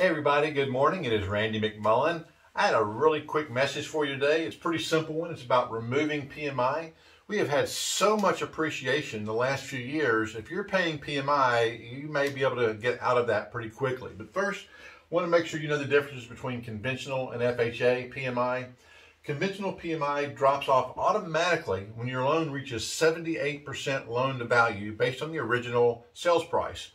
Hey everybody, good morning. It is Randy McMullin. I had a really quick message for you today. It's a pretty simple one. It's about removing PMI. We have had so much appreciation the last few years. If you're paying PMI, you may be able to get out of that pretty quickly. But first, I want to make sure you know the differences between conventional and FHA PMI. Conventional PMI drops off automatically when your loan reaches 78% loan to value based on the original sales price.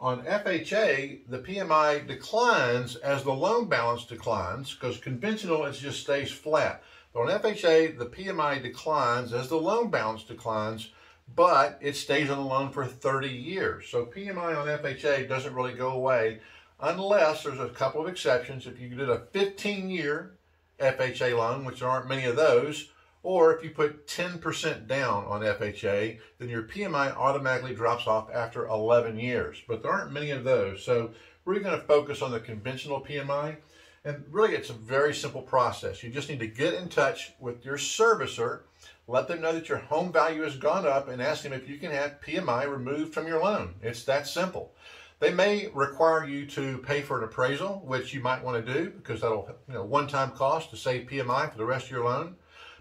On FHA, the PMI declines as the loan balance declines because conventional it just stays flat. But on FHA, the PMI declines as the loan balance declines, but it stays on the loan for 30 years. So PMI on FHA doesn't really go away unless there's a couple of exceptions. If you did a 15 year FHA loan, which there aren't many of those, or if you put 10% down on FHA, then your PMI automatically drops off after 11 years. But there aren't many of those. So we're going to focus on the conventional PMI. And really, it's a very simple process. You just need to get in touch with your servicer, let them know that your home value has gone up, and ask them if you can have PMI removed from your loan. It's that simple. They may require you to pay for an appraisal, which you might want to do because that'll, you know, one-time cost to save PMI for the rest of your loan.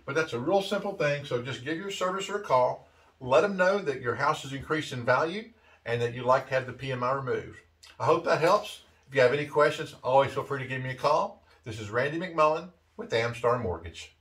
But that's a real simple thing. So just give your servicer a call. Let them know that your house has increased in value and that you'd like to have the PMI removed. I hope that helps. If you have any questions, always feel free to give me a call. This is Randy McMullin with Amstar Mortgage.